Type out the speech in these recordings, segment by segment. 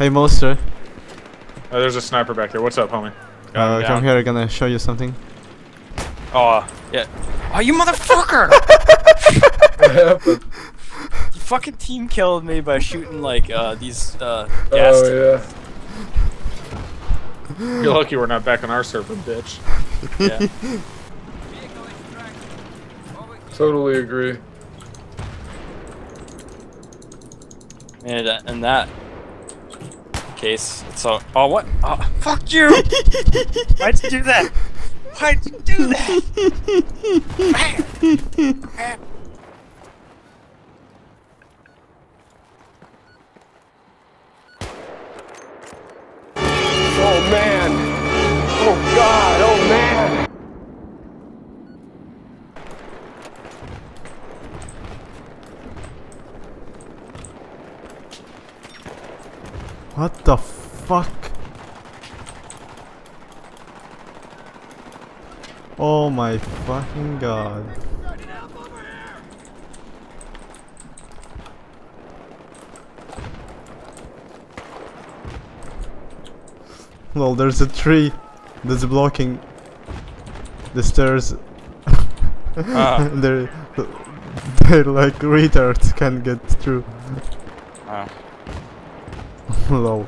Hey, Monster. Oh, there's a sniper back there. What's up, homie? Got Uh, come here, I'm gonna show you something. Oh, yeah. Oh, you motherfucker! What happened? you fucking team killed me by shooting like uh these uh gas. Oh yeah. You're lucky we're not back on our server, bitch. yeah. Totally agree. And uh, in that case, it's all. Oh, what? Oh, fuck you! Why'd you do that? Why'd you do that? What the fuck? Oh my fucking god. Well, there's a tree that's blocking the stairs. Ah. they're, they're like retards, can't get through. Oh. Lol.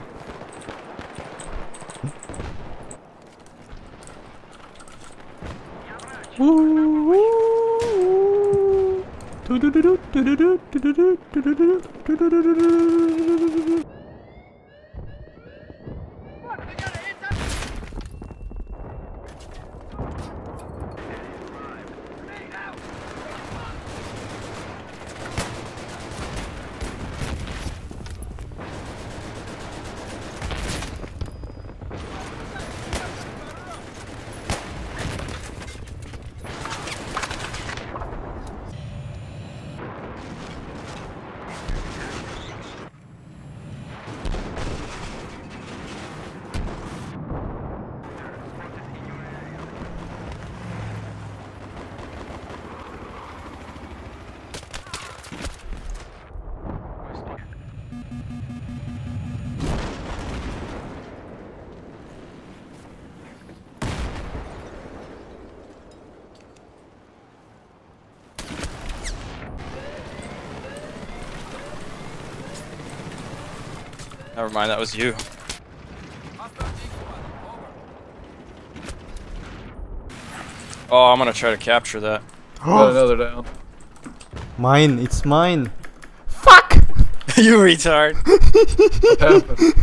Never mind, that was you. Oh, I'm gonna try to capture that. Got another down. mine, it's mine. Fuck! you retard. What happened?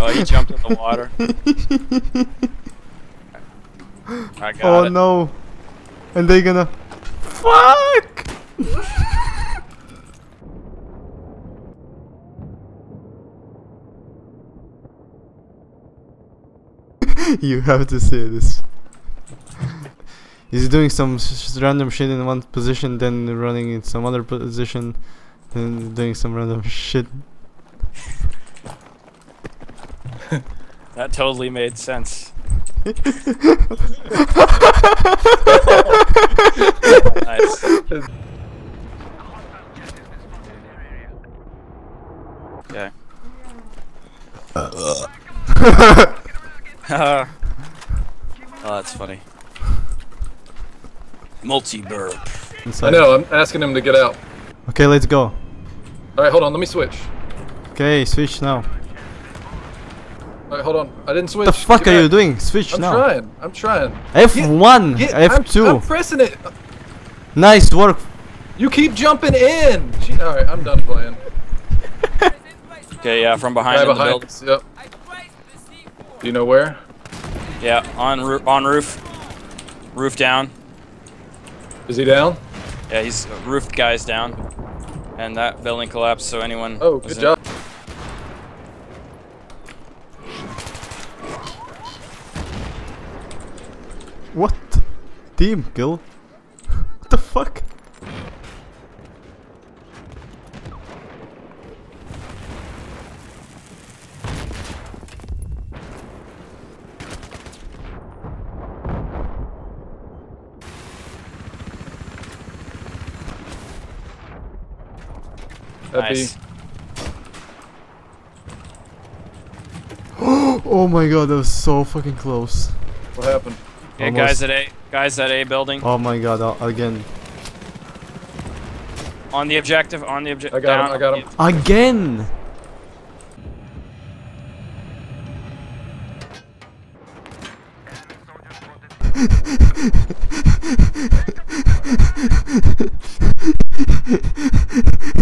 Oh, you jumped in the water. I got oh it. no. And they gonna. Fuck! you have to say this. He's doing some s- s- random shit in one position, then running in some other position, then doing some random shit. That totally made sense. nice. Okay. oh, that's funny. Multi burp. I Inside. know. I'm asking him to get out. Okay, let's go. All right, hold on. Let me switch. Okay, switch now. All right, hold on. I didn't switch. What the fuck Get are you doing? Switch I'm now. trying. I'm trying. F1, Get, I'm, F2. I'm pressing it. nice work. You keep jumping in. All right, I'm done playing. Okay, yeah, from behind Guy in the behind building. us, Yep. Do you know where? Yeah, on roo- on roof. Roof down. Is he down? Yeah, he's uh, roof guys down. And that building collapsed, so anyone. Oh, was good in- job. What? Team kill? what the fuck? Nice. oh my god, that was so fucking close. What happened? Yeah, guys at A. Guys at A building. Oh my god, uh, again. On the objective, on the objective. I got down. him, I got him. Again!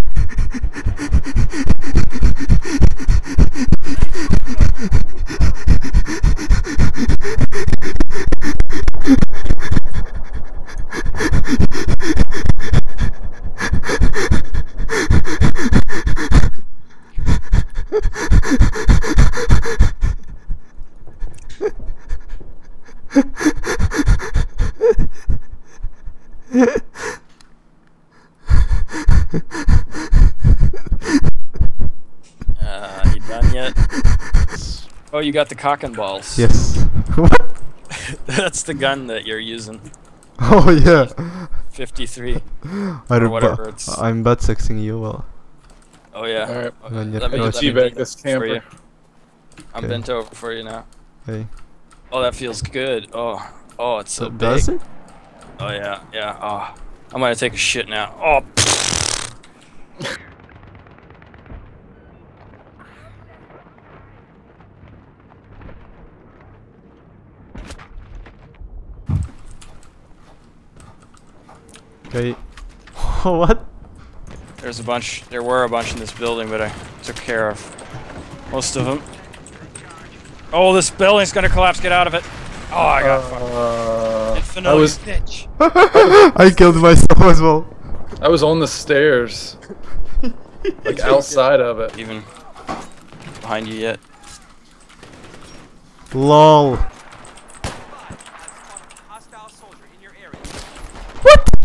yet? Oh, you got the cock and balls. Yes. what? That's the gun that you're using. Oh yeah. 53. I Or whatever it's- I'm butt sexing you, well. Oh yeah. Alright. Okay, When let me, let me teabag do this that camper. I'm Okay. bent over for you now. Hey. Oh, that feels good. Oh, oh, it's so So big. does it? Oh yeah, yeah. Oh, I'm gonna take a shit now. Oh. Okay. what? There's a bunch. There were a bunch in this building, but I took care of most of them. Oh, this building's gonna collapse. Get out of it. Oh, I got uh, fucked. I was, bitch. I killed myself as well. I was on the stairs. like outside of it. Even behind you yet. LOL. What?